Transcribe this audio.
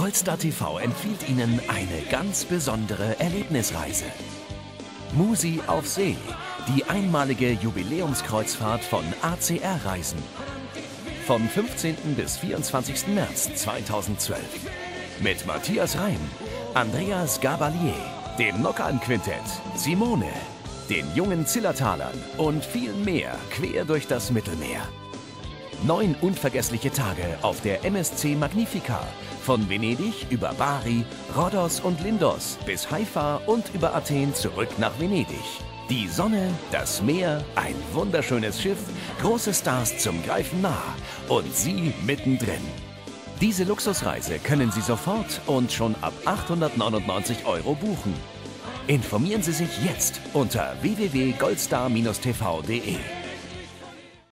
Goldstar TV empfiehlt Ihnen eine ganz besondere Erlebnisreise. Musi auf See, die einmalige Jubiläumskreuzfahrt von ACR Reisen. Vom 15. bis 24. März 2012. Mit Matthias Reim, Andreas Gabalier, dem Nockern-Quintett, Simone, den jungen Zillertalern und viel mehr quer durch das Mittelmeer. Neun unvergessliche Tage auf der MSC Magnifica. Von Venedig über Bari, Rhodos und Lindos bis Haifa und über Athen zurück nach Venedig. Die Sonne, das Meer, ein wunderschönes Schiff, große Stars zum Greifen nah und Sie mittendrin. Diese Luxusreise können Sie sofort und schon ab 899 Euro buchen. Informieren Sie sich jetzt unter www.goldstar-tv.de.